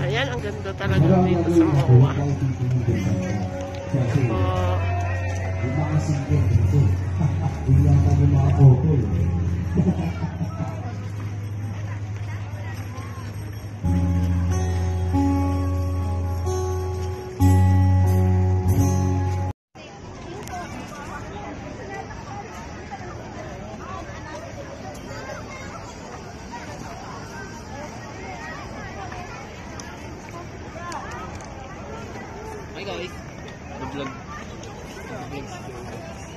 Ayan, ang ganda talaga dito sa MOA. Po. Guys. Nag-vlog. Nag-vlog.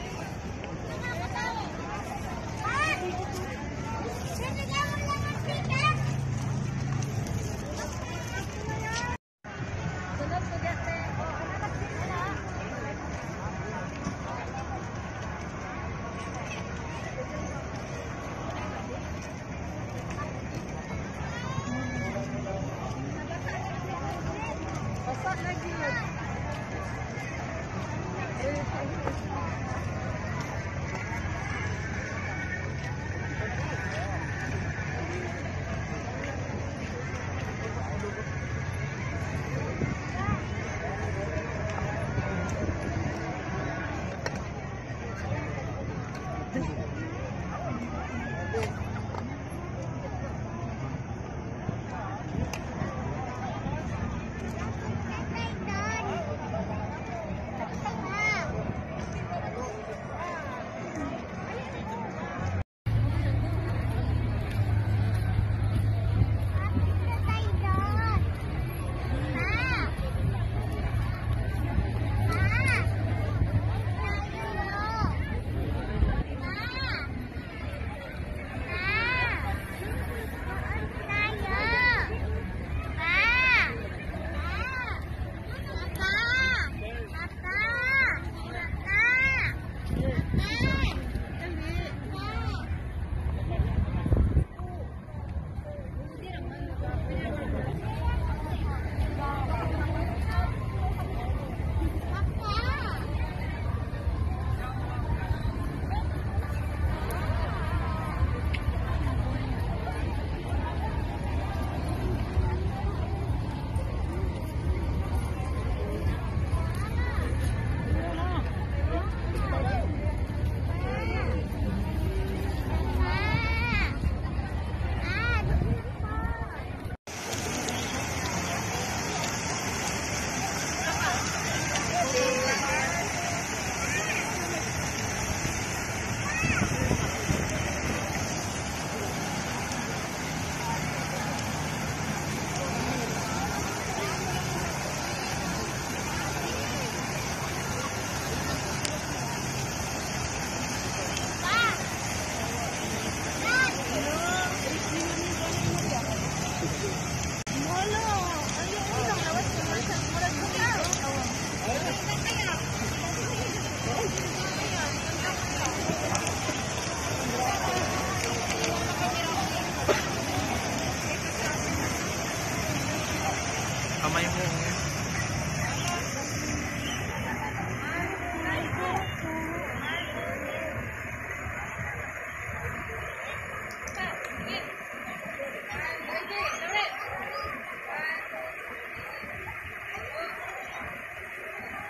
Kamay mo.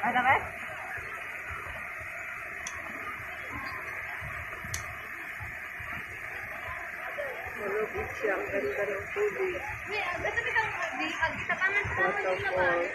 Ada ba? Malubit siya. Ang ganda ng tubig. Waterfall.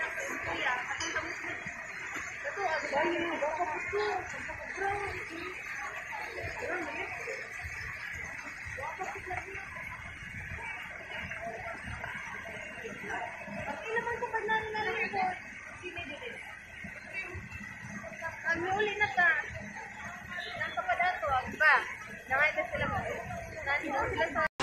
Ang uli na ta. Nang kapadato, ba? Nangay na sila mo. Nani mo sila sa